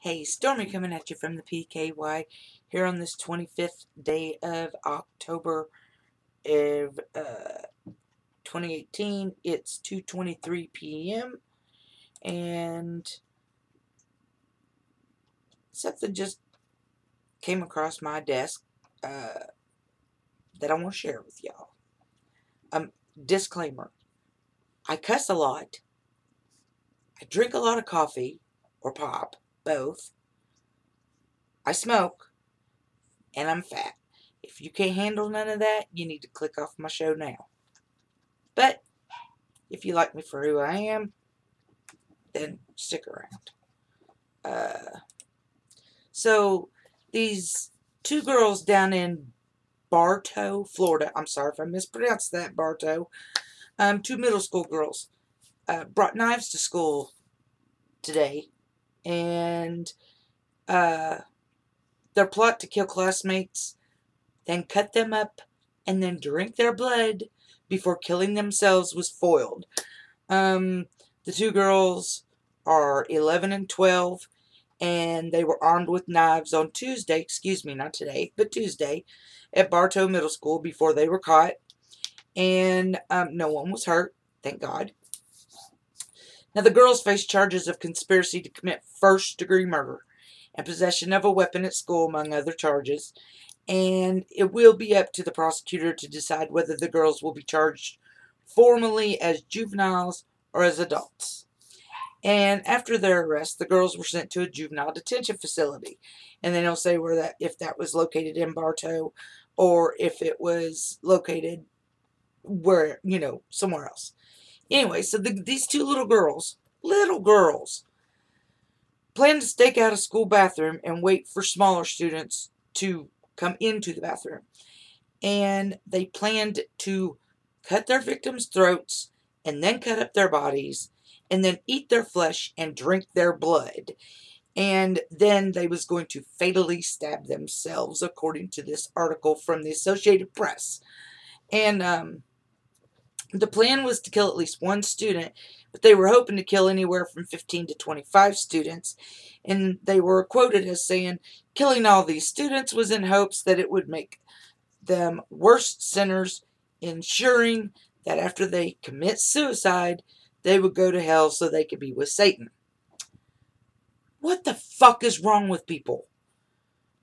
Hey, Stormy coming at you from the PKY here on this 25th day of October of uh, 2018. It's 2.23 p.m. and something just came across my desk uh, that I want to share with y'all. Um, disclaimer. I cuss a lot. I drink a lot of coffee or pop both. I smoke, and I'm fat. If you can't handle none of that, you need to click off my show now. But if you like me for who I am, then stick around. Uh, so these two girls down in Bartow, Florida. I'm sorry if I mispronounced that, Bartow. Um, two middle school girls uh, brought knives to school today and uh, their plot to kill classmates, then cut them up, and then drink their blood before killing themselves was foiled. Um, the two girls are 11 and 12, and they were armed with knives on Tuesday, excuse me, not today, but Tuesday, at Bartow Middle School before they were caught. And um, no one was hurt, thank God. Now, the girls face charges of conspiracy to commit first degree murder and possession of a weapon at school, among other charges. And it will be up to the prosecutor to decide whether the girls will be charged formally as juveniles or as adults. And after their arrest, the girls were sent to a juvenile detention facility. And they don't say where that if that was located in Bartow or if it was located where, you know, somewhere else. Anyway, so the, these two little girls, little girls, plan to stake out a school bathroom and wait for smaller students to come into the bathroom. And they planned to cut their victims' throats and then cut up their bodies and then eat their flesh and drink their blood. And then they was going to fatally stab themselves, according to this article from the Associated Press. And um, the plan was to kill at least one student, but they were hoping to kill anywhere from 15 to 25 students. And they were quoted as saying, killing all these students was in hopes that it would make them worse sinners, ensuring that after they commit suicide, they would go to hell so they could be with Satan. What the fuck is wrong with people?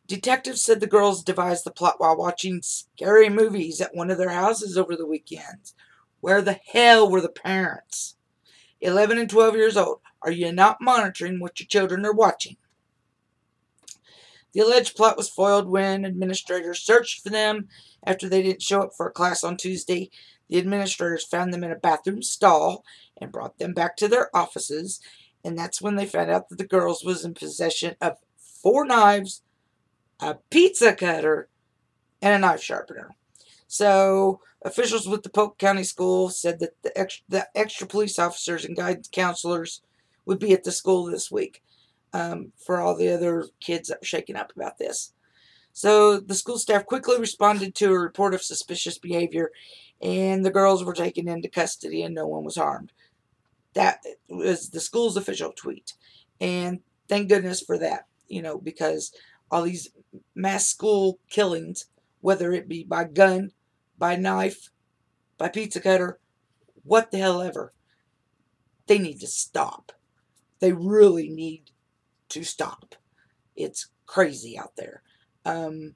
Detectives said the girls devised the plot while watching scary movies at one of their houses over the weekends. Where the hell were the parents? 11 and 12 years old. Are you not monitoring what your children are watching? The alleged plot was foiled when administrators searched for them after they didn't show up for a class on Tuesday. The administrators found them in a bathroom stall and brought them back to their offices, and that's when they found out that the girls was in possession of four knives, a pizza cutter, and a knife sharpener. So officials with the Polk County School said that the extra, the extra police officers and guidance counselors would be at the school this week um, for all the other kids that were shaken up about this. So the school staff quickly responded to a report of suspicious behavior, and the girls were taken into custody, and no one was harmed. That was the school's official tweet, and thank goodness for that. You know, because all these mass school killings, whether it be by gun by knife, by pizza cutter, what the hell ever. They need to stop. They really need to stop. It's crazy out there. Um,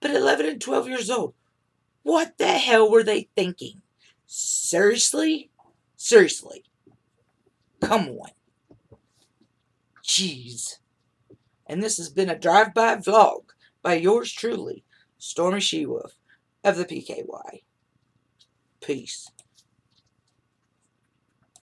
but 11 and 12 years old, what the hell were they thinking? Seriously? Seriously. Come on. Jeez. And this has been a drive-by vlog by yours truly, Stormy She-Wolf of the PKY. Peace.